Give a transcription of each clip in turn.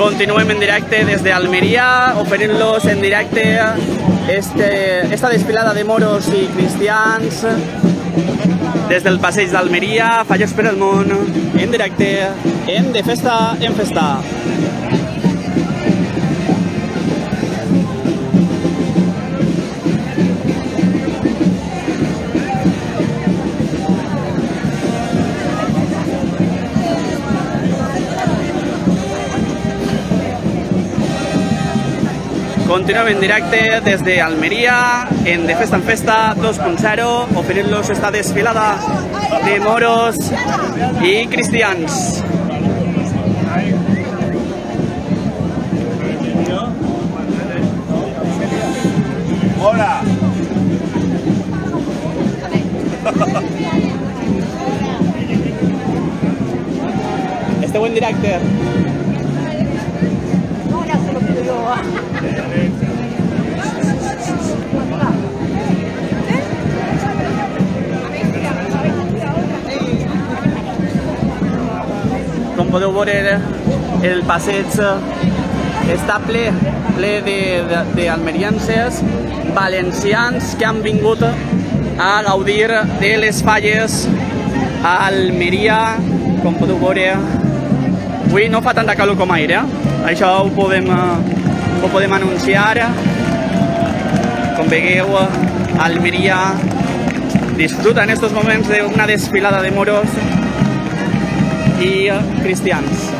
Continuem en directe des d'Almeria, oferint-los en directe este, esta desfilada de moros i cristians des del passeig d'Almeria, Falles per al món, en directe, en De Festa en Festa. Continuem en directe des d'Almeria, en De Festa en Festa 2.0, oferint-los esta desfilada de moros i cristians. Hola. Esteu en directe. Podeu veure, el passeig està ple, ple d'almerienses, valencians que han vingut a gaudir de les falles a Almeria, com podeu veure. Avui no fa tanta calor com ahir, eh? Això ho podem, ho podem anunciar. Com veieu, Almeria disfruta en estos moments d'una desfilada de moros e Cristianos.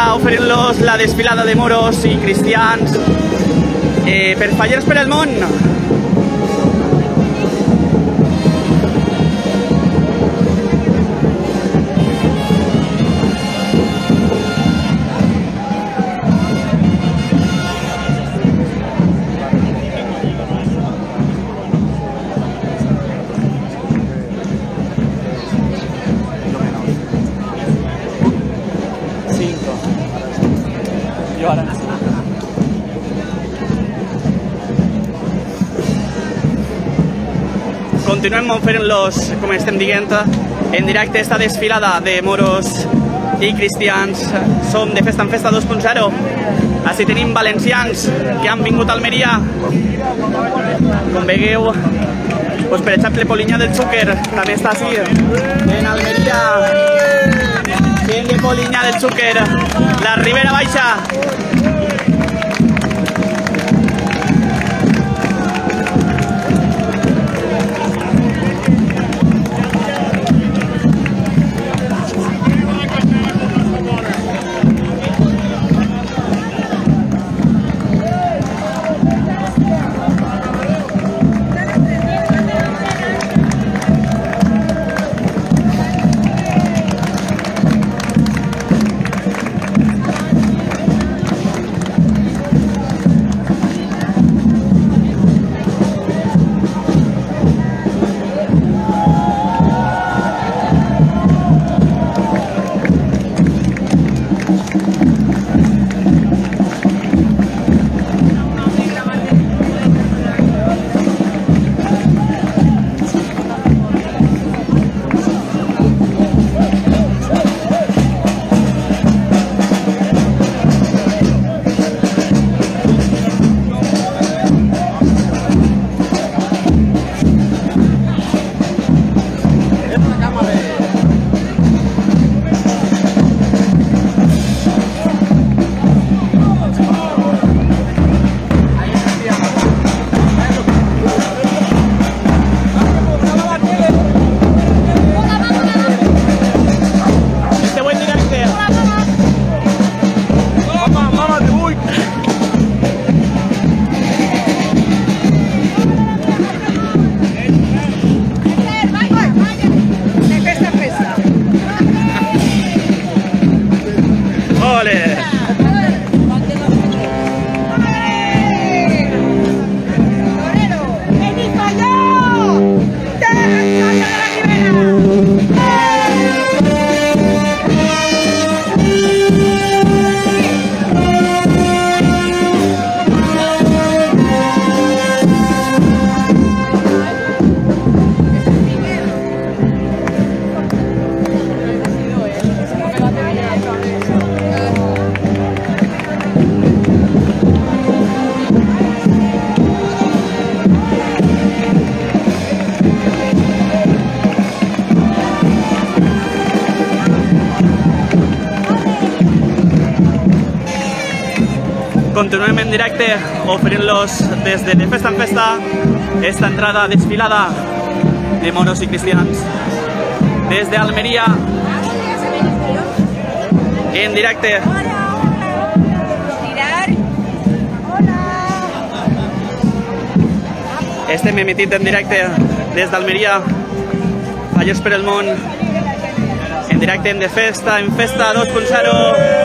Oferint-los la desfilada de moros i cristians eh, per Fallers per el món. Sí. Continuem oferint-los, com estem dient, en directe esta desfilada de moros i cristians. Som de Festa en Festa 2.0. Així tenim valencians que han vingut a Almeria. Com veieu, doncs, per exemple, Polinyà del Xúquer també està així, en Almeria. De Polinyà del Xúquer, la Ribera Baixa. Continuem en directe oferint-los des de, de Festa en Festa esta entrada desfilada de moros i cristians. Des de Almeria, en directe. Estem emitint en directe des d'Almeria, Fallers per el món, en directe en de Festa, en Festa 2.0.